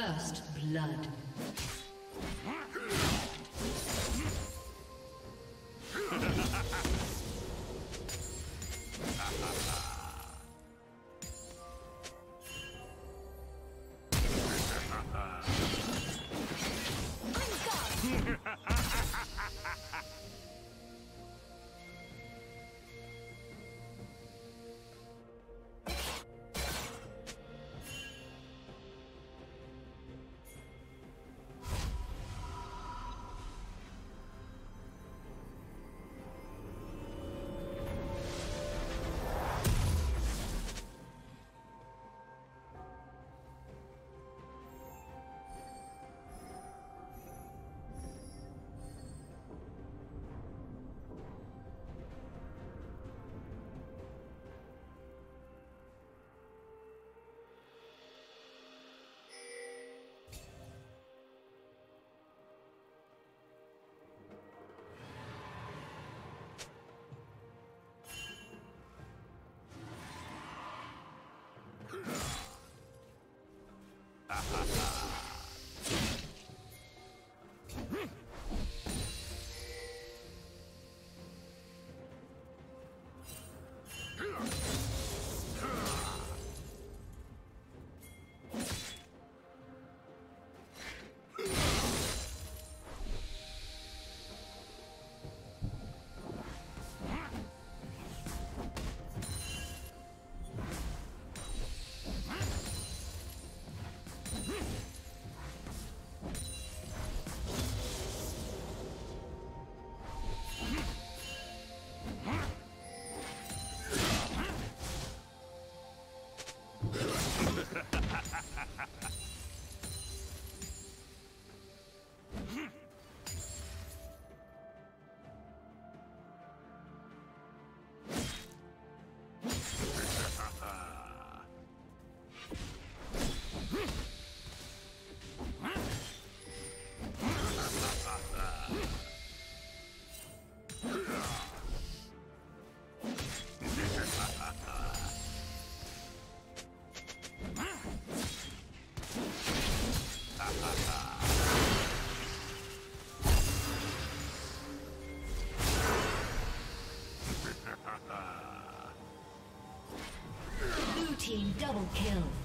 First blood. Ah, ha ha ha! Team double kill.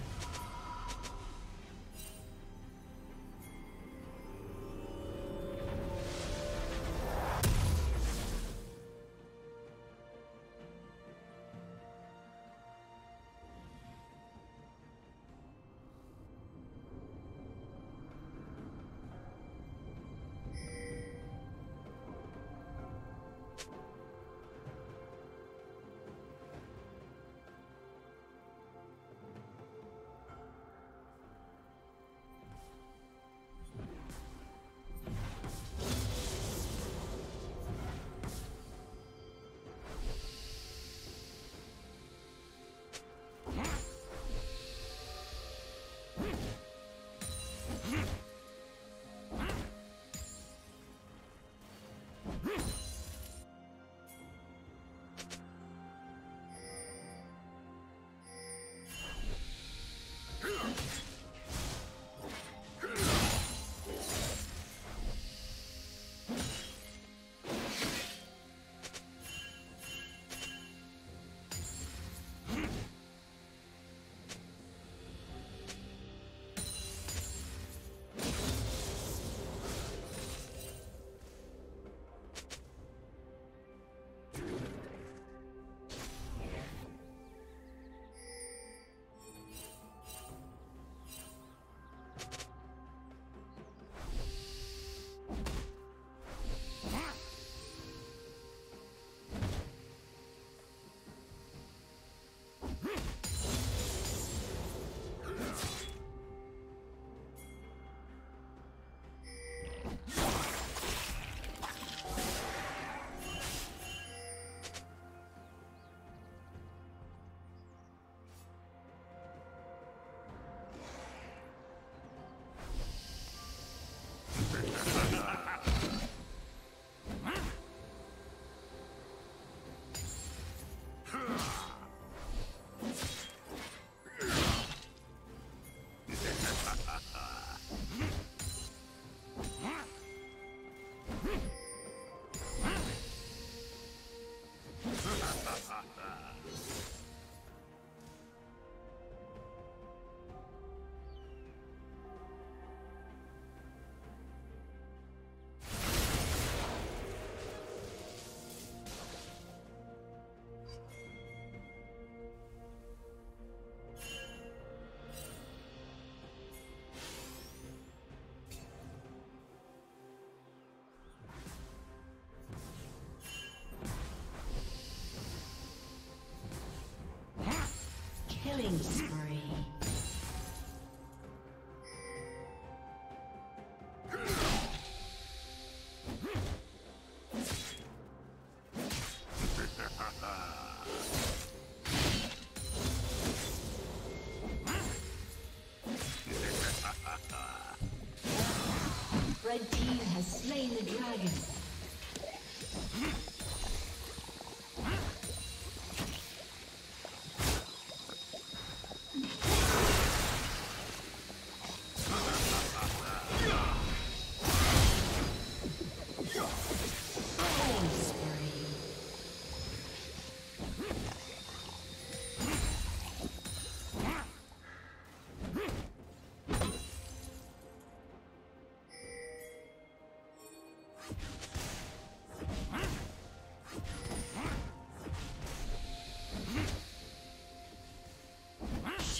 Killing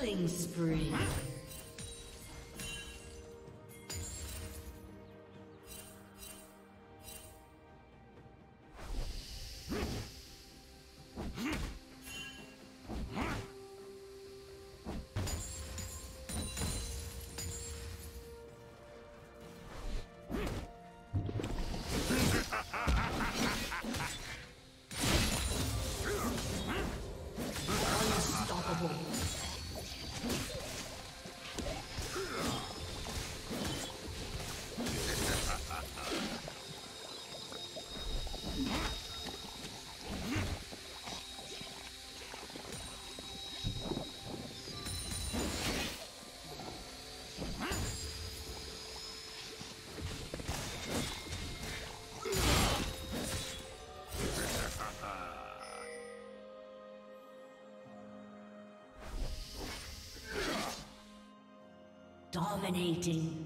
Killing spree. Dominating.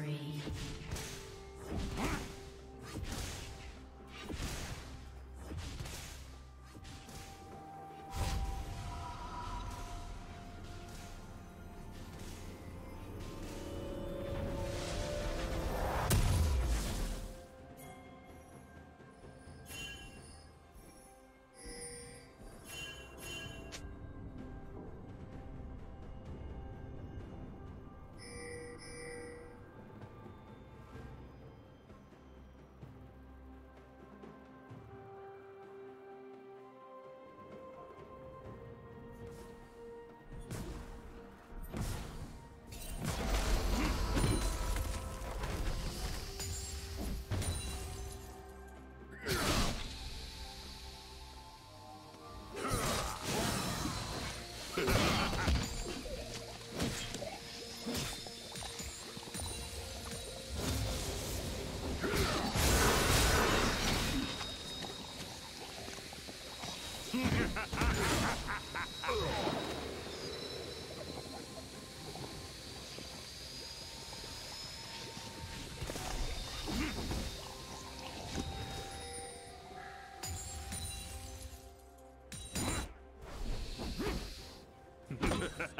Double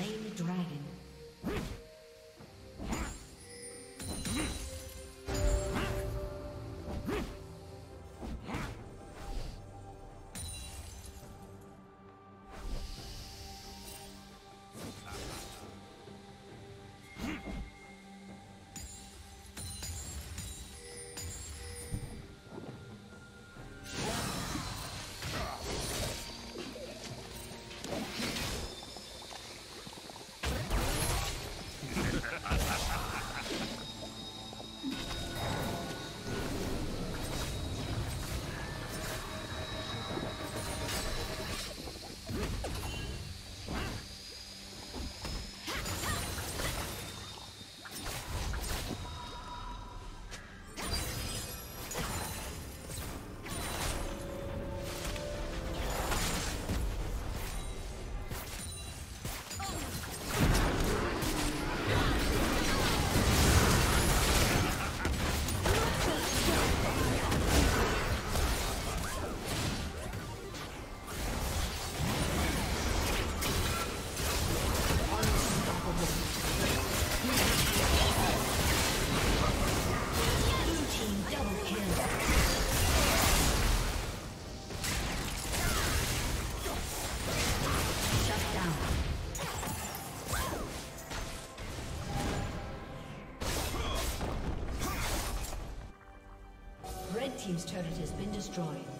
slain the dragon. Has been destroyed.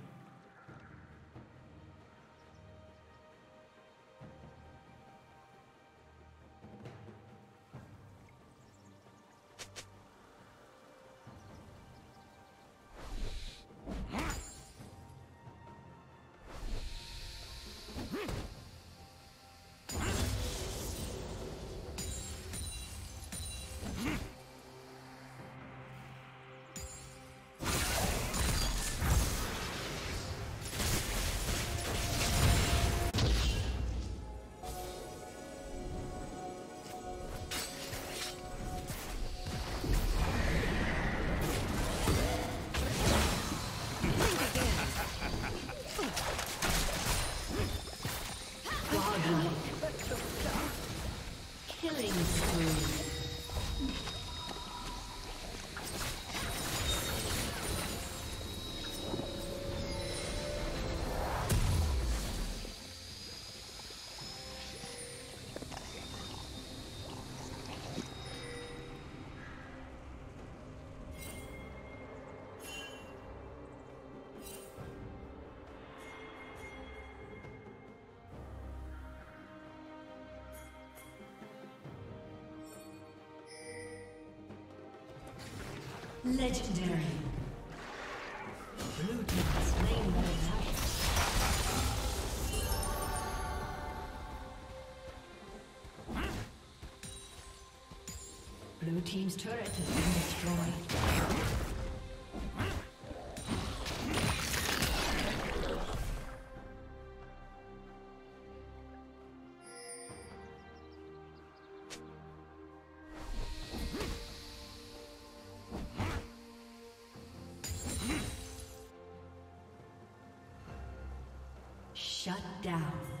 Legendary. Blue team slain by Blue team's turret has been destroyed. Shut down.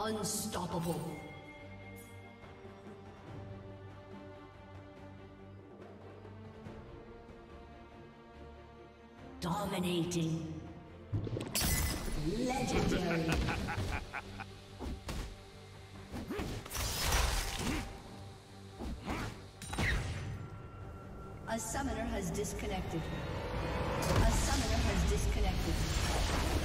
Unstoppable. Dominating. Legendary. A summoner has disconnected. A summoner has disconnected.